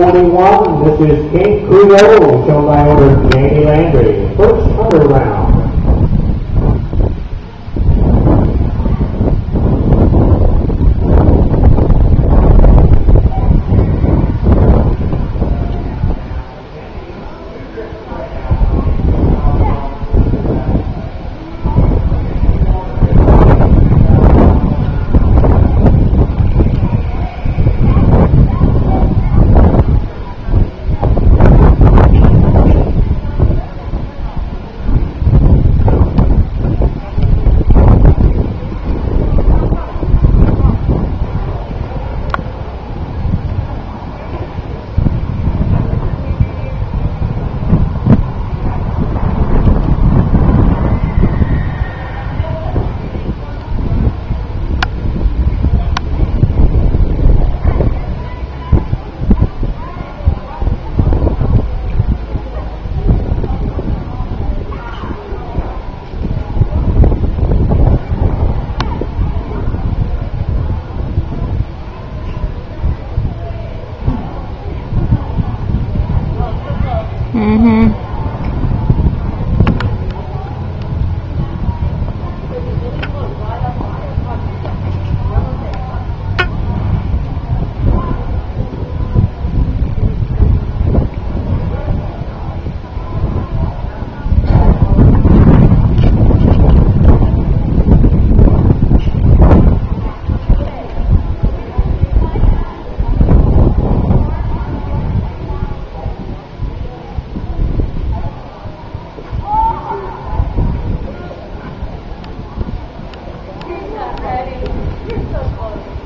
41, this is King Creole, shown by order of Danny Landry. First hunter round. Mm-hmm. difficult.